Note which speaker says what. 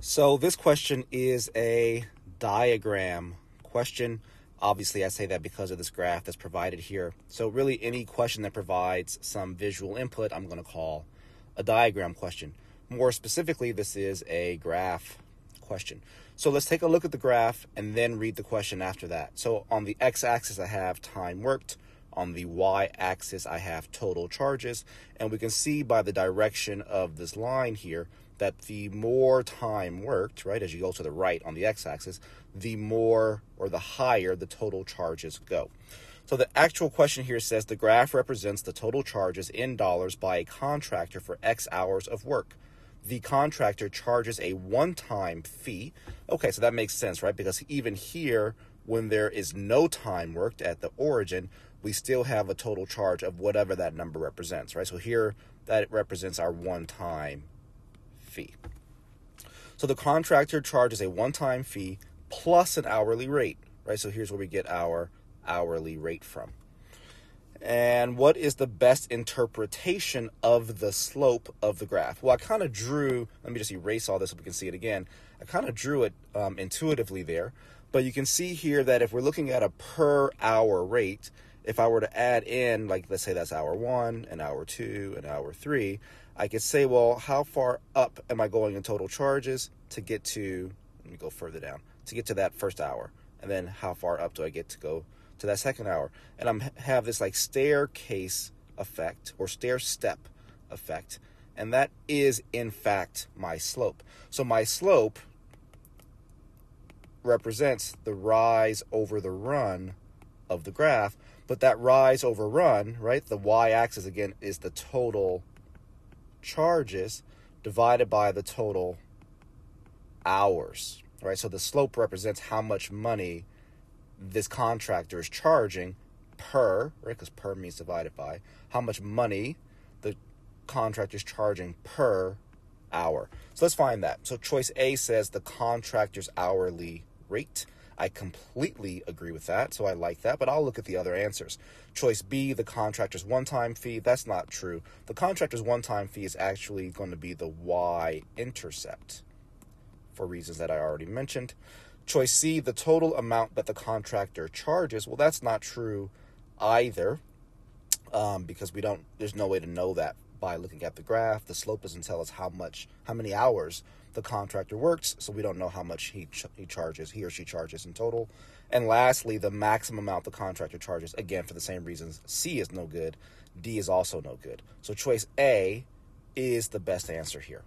Speaker 1: So this question is a diagram question. Obviously, I say that because of this graph that's provided here. So really any question that provides some visual input, I'm going to call a diagram question. More specifically, this is a graph question. So let's take a look at the graph and then read the question after that. So on the x-axis, I have time worked. On the y-axis, I have total charges. And we can see by the direction of this line here that the more time worked, right, as you go to the right on the x-axis, the more or the higher the total charges go. So the actual question here says the graph represents the total charges in dollars by a contractor for X hours of work. The contractor charges a one time fee. Okay, so that makes sense, right? Because even here, when there is no time worked at the origin, we still have a total charge of whatever that number represents, right? So here, that represents our one time fee. So the contractor charges a one time fee plus an hourly rate, right? So here's where we get our hourly rate from. And what is the best interpretation of the slope of the graph? Well, I kind of drew, let me just erase all this so we can see it again. I kind of drew it um, intuitively there, but you can see here that if we're looking at a per hour rate, if I were to add in, like, let's say that's hour one and hour two and hour three, I could say, well, how far up am I going in total charges to get to, let me go further down, to get to that first hour? And then how far up do I get to go to that second hour? And I'm have this like staircase effect or stair step effect. And that is in fact my slope. So my slope represents the rise over the run of the graph, but that rise over run, right? The y axis again is the total charges divided by the total hours, right? So the slope represents how much money this contractor is charging per, right? Because per means divided by how much money the contractor is charging per hour. So let's find that. So choice A says the contractor's hourly rate. I completely agree with that, so I like that, but I'll look at the other answers. Choice B, the contractor's one time fee, that's not true. The contractor's one time fee is actually going to be the y intercept for reasons that I already mentioned. Choice C, the total amount that the contractor charges, well, that's not true either um, because we don't, there's no way to know that by looking at the graph. The slope doesn't tell us how much, how many hours the contractor works, so we don't know how much he ch- he charges, he or she charges in total. And lastly, the maximum amount the contractor charges, again for the same reasons. C is no good, D is also no good. So choice A is the best answer here.